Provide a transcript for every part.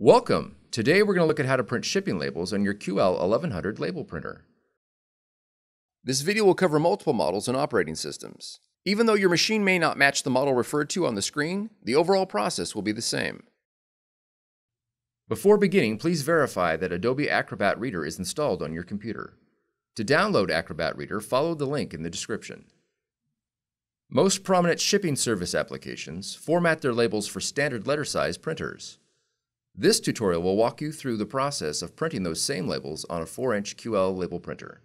Welcome! Today we're going to look at how to print shipping labels on your QL 1100 label printer. This video will cover multiple models and operating systems. Even though your machine may not match the model referred to on the screen, the overall process will be the same. Before beginning, please verify that Adobe Acrobat Reader is installed on your computer. To download Acrobat Reader, follow the link in the description. Most prominent shipping service applications format their labels for standard letter size printers. This tutorial will walk you through the process of printing those same labels on a 4-inch QL label printer.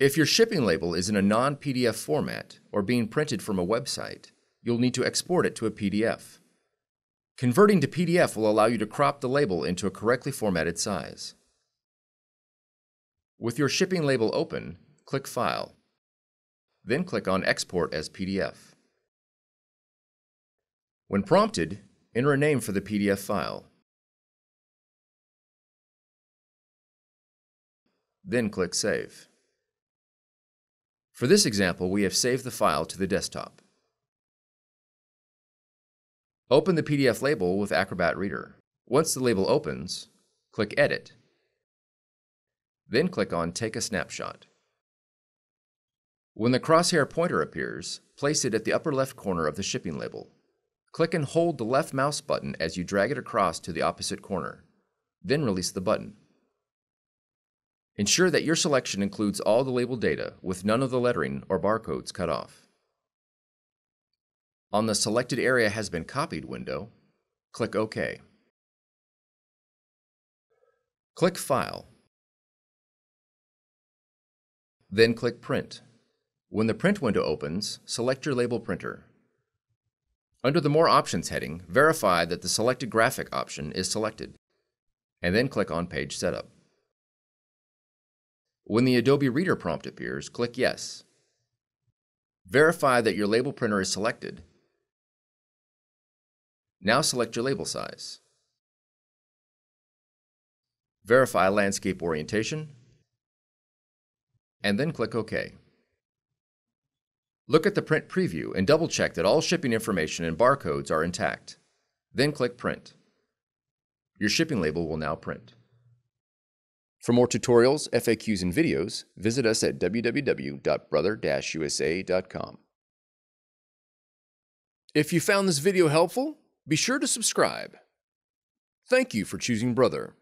If your shipping label is in a non-PDF format or being printed from a website, you'll need to export it to a PDF. Converting to PDF will allow you to crop the label into a correctly formatted size. With your shipping label open, click File. Then click on Export as PDF. When prompted, Enter a name for the PDF file. Then click Save. For this example, we have saved the file to the desktop. Open the PDF label with Acrobat Reader. Once the label opens, click Edit. Then click on Take a Snapshot. When the crosshair pointer appears, place it at the upper left corner of the shipping label. Click and hold the left mouse button as you drag it across to the opposite corner. Then release the button. Ensure that your selection includes all the label data with none of the lettering or barcodes cut off. On the Selected Area Has Been Copied window, click OK. Click File. Then click Print. When the print window opens, select your label printer. Under the More Options heading, verify that the selected graphic option is selected, and then click on Page Setup. When the Adobe Reader prompt appears, click Yes. Verify that your label printer is selected. Now select your label size. Verify landscape orientation, and then click OK. Look at the print preview and double check that all shipping information and barcodes are intact. Then click Print. Your shipping label will now print. For more tutorials, FAQs, and videos, visit us at www.brother-usa.com. If you found this video helpful, be sure to subscribe. Thank you for choosing Brother.